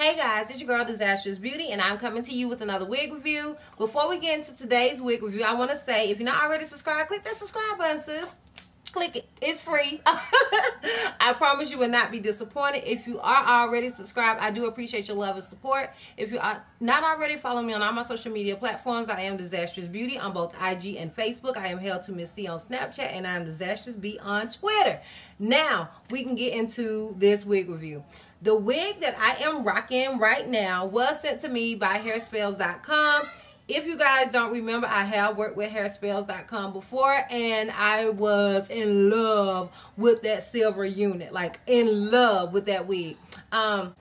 Hey guys, it's your girl Dizastrous Beauty and I'm coming to you with another wig review. Before we get into today's wig review, I want to say if you're not already subscribed, click that subscribe button, sis. Click it. It's free. I promise you will not be disappointed. If you are already subscribed, I do appreciate your love and support. If you are not already, follow me on all my social media platforms. I am Dizastrous Beauty on both IG and Facebook. I am held to Miss C on Snapchat and I am Dizastrous B on Twitter. Now, we can get into this wig review. The wig that I am rocking right now was sent to me by hairspells.com. If you guys don't remember, I have worked with hairspells.com before and I was in love with that silver unit. Like in love with that wig. Um,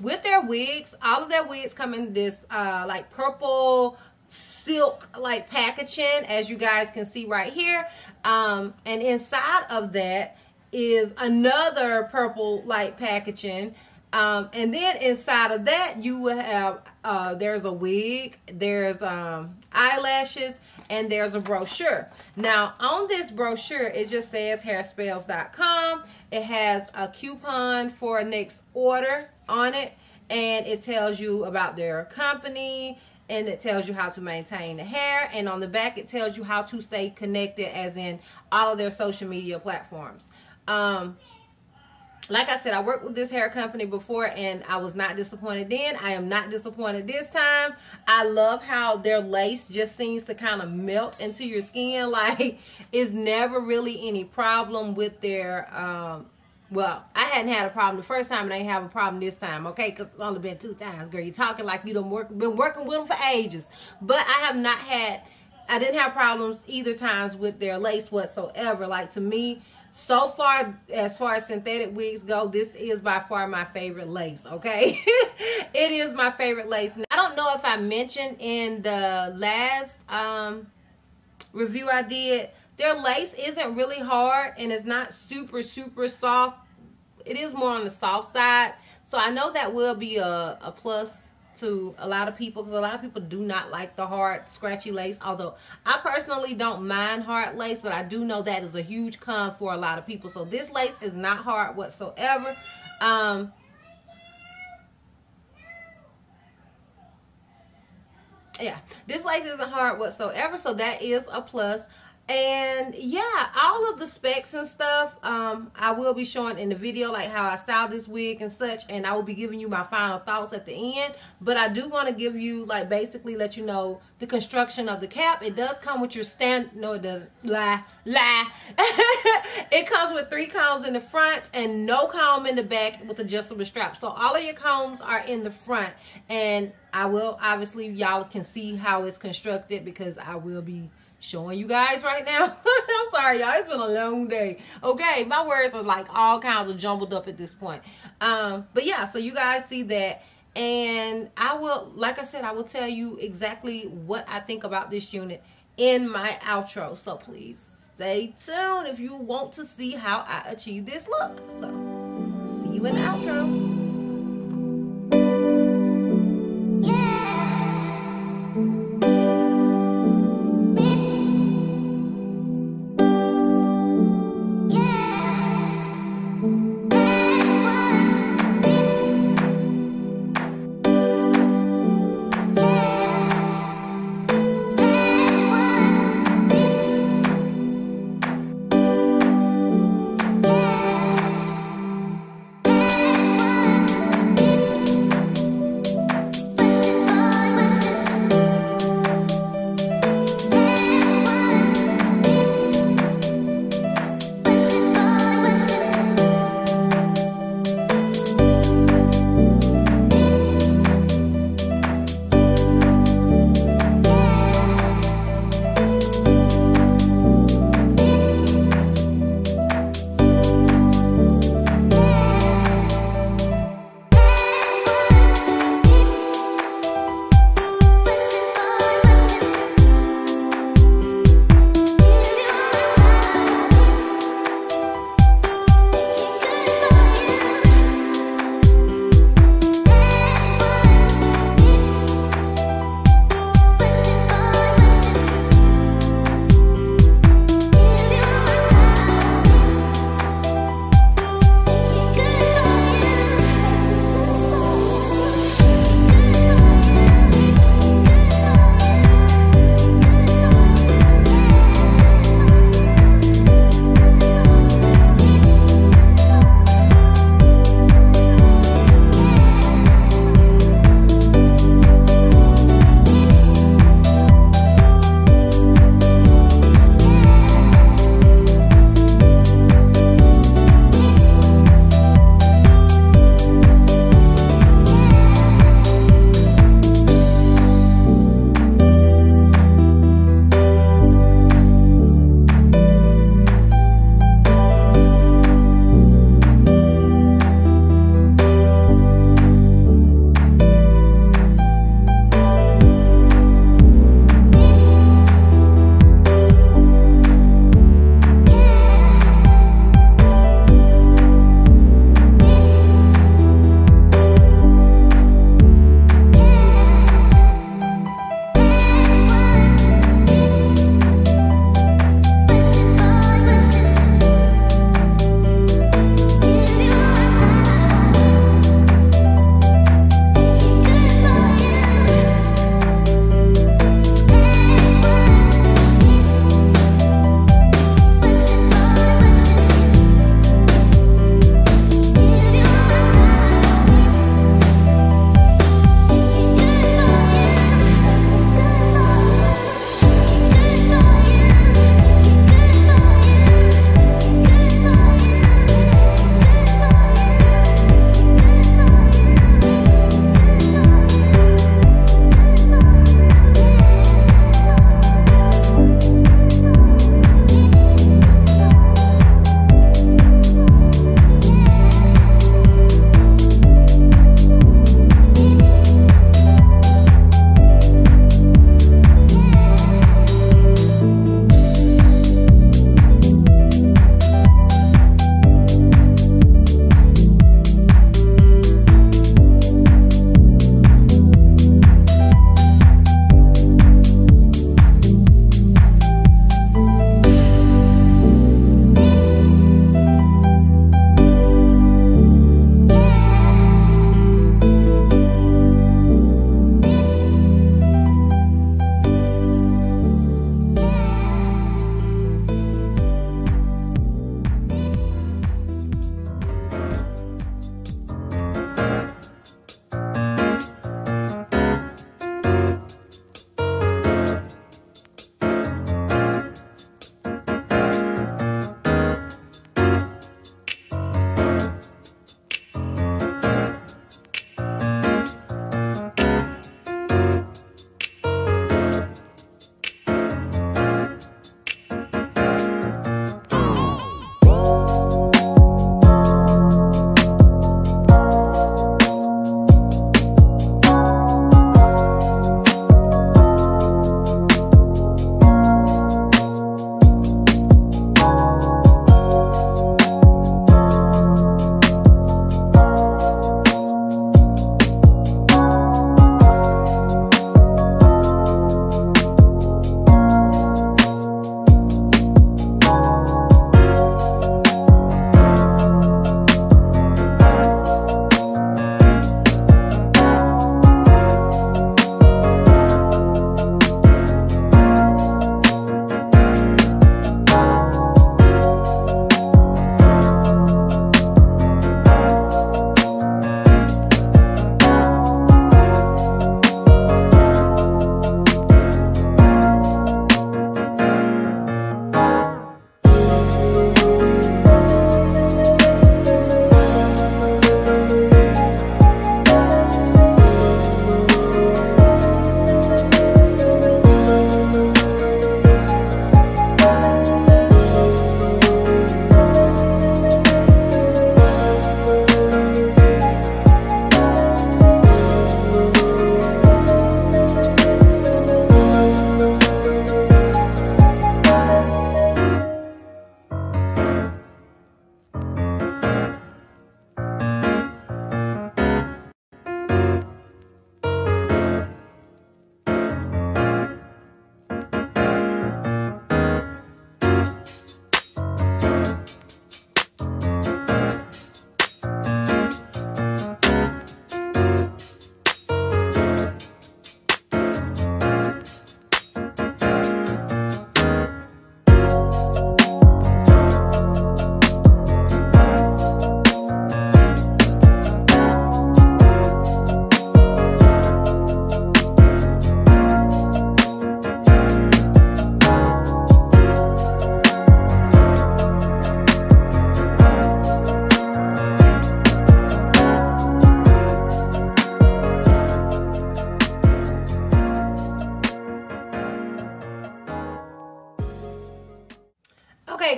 with their wigs, all of their wigs come in this uh, like purple silk like packaging as you guys can see right here. Um, and inside of that is another purple light packaging. Um, and then inside of that, you will have, uh, there's a wig, there's um, eyelashes, and there's a brochure. Now, on this brochure, it just says hairspells.com. It has a coupon for next order on it, and it tells you about their company, and it tells you how to maintain the hair. And on the back, it tells you how to stay connected, as in all of their social media platforms. Um, like I said, I worked with this hair company before and I was not disappointed then. I am not disappointed this time. I love how their lace just seems to kind of melt into your skin. Like, it's never really any problem with their, um, well, I hadn't had a problem the first time and I have a problem this time, okay? Because it's only been two times, girl. You're talking like you done work, been working with them for ages. But I have not had, I didn't have problems either times with their lace whatsoever. Like, to me, so far as far as synthetic wigs go this is by far my favorite lace okay? It is my favorite lace. I don't know if i mentioned in the last um review i did their lace isn't really hard and it's not super super soft. It is more on the soft side. So i know that will be a, a plus to a lot of people because a lot of people do not like the hard scratchy lace although I personally don't mind hard lace but I do know that is a huge con for a lot of people. So this lace is not hard whatsoever. Um, yeah this lace isn't hard whatsoever so that is a plus and yeah all of the specs and stuff um i will be showing in the video like how i styled this wig and such and i will be giving you my final thoughts at the end. But i do want to give you like basically let you know the construction of the cap. It does come with your stand no it doesn't. Lie lie. It comes with three combs in the front and no comb in the back with adjustable straps. So all of your combs are in the front. And i will obviously y'all can see how it's constructed because i will be showing you guys right now. I'm sorry, y'all. It's been a long day. Okay, my words are like all kinds of jumbled up at this point. Um, but yeah, so you guys see that. And I will, like I said, I will tell you exactly what I think about this unit in my outro. So please stay tuned if you want to see how I achieve this look. So, see you in the outro.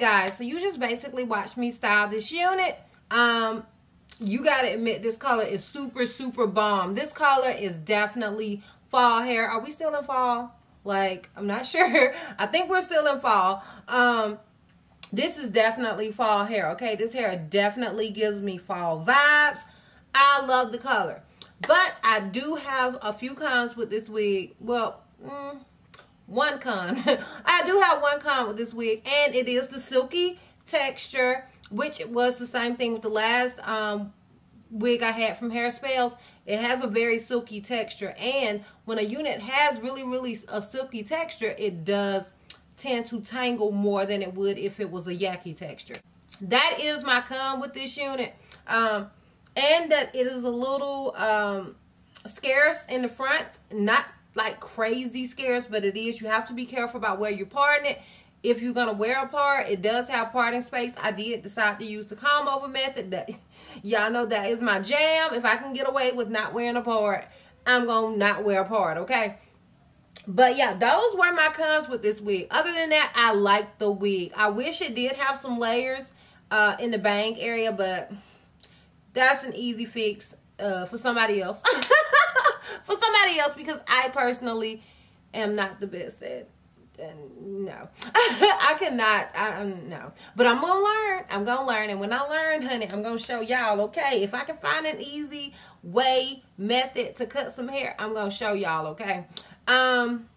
Guys, so you just basically watch me style this unit. Um, you gotta admit this color is super, super bomb. This color is definitely fall hair. Are we still in fall? Like, I'm not sure. I think we're still in fall. Um, this is definitely fall hair, okay? This hair definitely gives me fall vibes. I love the color. But I do have a few cons with this wig. Well, mm, one con. I do have one con with this wig, and it is the silky texture, which was the same thing with the last um, wig I had from Hairspells. It has a very silky texture, and when a unit has really, really a silky texture, it does tend to tangle more than it would if it was a yucky texture. That is my con with this unit. Um, and that it is a little um, scarce in the front. Not like crazy scarce, but it is. You have to be careful about where you're parting it. If you're going to wear a part, it does have parting space. I did decide to use the comb over method. That Y'all know that is my jam. If I can get away with not wearing a part, I'm going to not wear a part, okay? But yeah, those were my cons with this wig. Other than that, I like the wig. I wish it did have some layers uh, in the bang area, but that's an easy fix uh, for somebody else. for somebody else because I personally am not the best at and no. I cannot i no. But i'm gonna learn. I'm gonna learn. And when i learn honey i'm gonna show y'all okay? If i can find an easy way method to cut some hair i'm gonna show y'all okay? Um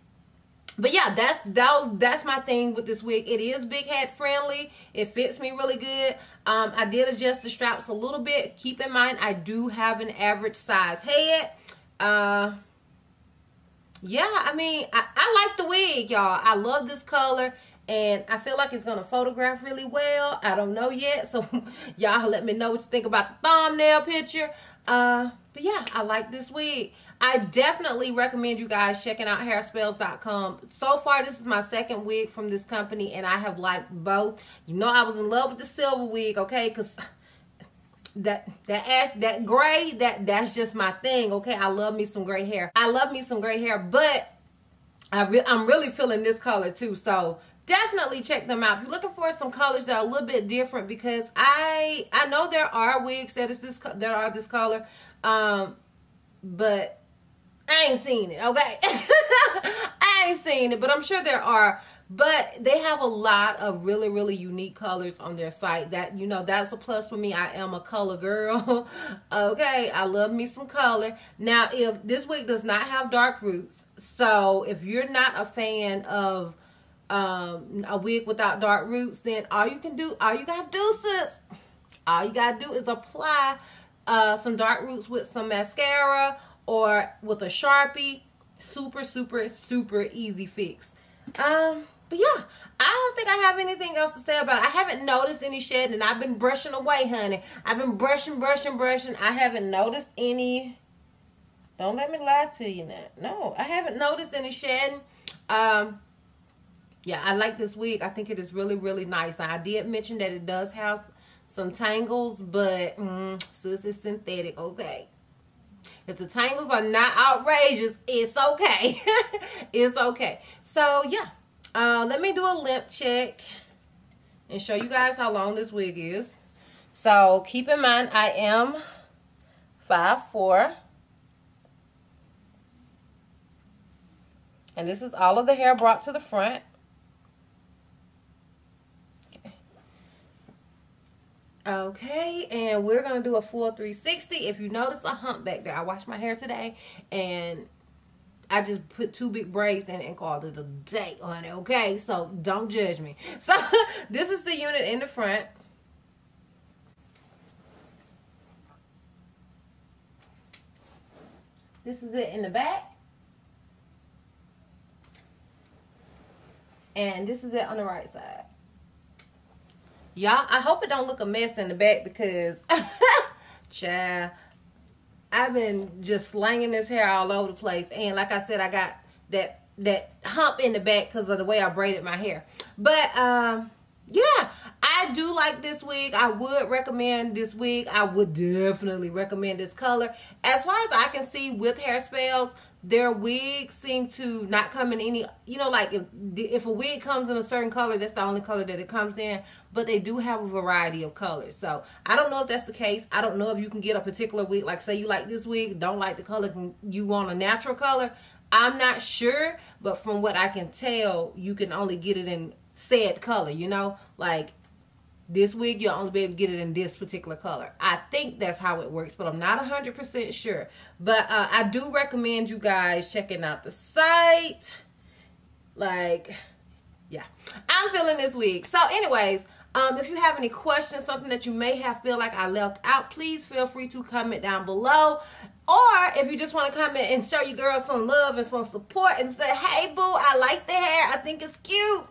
but yeah that's that was that's my thing with this wig. It is big head friendly. It fits me really good. Um i did adjust the straps a little bit. Keep in mind i do have an average size head. Uh yeah i mean i, I like the wig y'all i love this color and I feel like it's gonna photograph really well. I don't know yet, so y'all let me know what you think about the thumbnail picture. Uh, but yeah, I like this wig. I definitely recommend you guys checking out hairspells.com. So far, this is my second wig from this company, and I have liked both. You know, I was in love with the silver wig, okay? Because that that ash that gray that that's just my thing okay i love me some gray hair i love me some gray hair but i re i'm really feeling this color too so definitely check them out if you're looking for some colors that are a little bit different because i i know there are wigs that is this that are this color um but I ain't seen it, okay? I ain't seen it, but I'm sure there are. But they have a lot of really, really unique colors on their site. That, you know, that's a plus for me. I am a color girl. okay, I love me some color. Now, if this wig does not have dark roots, so if you're not a fan of um, a wig without dark roots, then all you can do, all you gotta do, sis, all you gotta do is apply uh, some dark roots with some mascara or with a Sharpie. Super, super, super easy fix. Um, but yeah, I don't think I have anything else to say about it. I haven't noticed any shedding. And I've been brushing away, honey. I've been brushing, brushing, brushing. I haven't noticed any. Don't let me lie to you now. No, I haven't noticed any shedding. Um, yeah, I like this wig. I think it is really, really nice. Now, I did mention that it does have some tangles, but mm, sis is synthetic. Okay. If the tangles are not outrageous, it's okay. it's okay. So, yeah. Uh, let me do a lip check and show you guys how long this wig is. So, keep in mind, I am 5'4". And this is all of the hair brought to the front. Okay, and we're going to do a full 360. If you notice a hump back there, I washed my hair today, and I just put two big braids in and called it a day on it, okay? So don't judge me. So this is the unit in the front. This is it in the back. And this is it on the right side. Y'all, I hope it don't look a mess in the back because, child, I've been just slanging this hair all over the place. And like I said, I got that that hump in the back because of the way I braided my hair. But, um, yeah, I do like this wig. I would recommend this wig. I would definitely recommend this color. As far as I can see with hairspells, their wigs seem to not come in any you know like if if a wig comes in a certain color that's the only color that it comes in. But they do have a variety of colors. So i don't know if that's the case. I don't know if you can get a particular wig. Like say you like this wig don't like the color you want a natural color? I'm not sure but from what i can tell you can only get it in said color you know? Like this wig you'll only be able to get it in this particular color. I think that's how it works but i'm not 100 percent sure. But uh, i do recommend you guys checking out the site. Like yeah. I'm feeling this wig. So anyways um, if you have any questions something that you may have feel like i left out please feel free to comment down below. Or if you just want to comment and show your girl some love and some support and say hey boo i like the hair. I think it's cute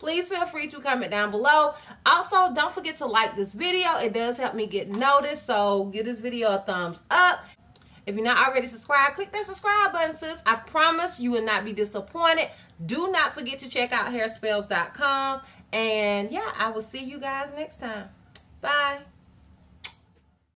please feel free to comment down below. Also, don't forget to like this video. It does help me get noticed, so give this video a thumbs up. If you're not already subscribed, click that subscribe button, sis. I promise you will not be disappointed. Do not forget to check out hairspells.com. And yeah, I will see you guys next time. Bye.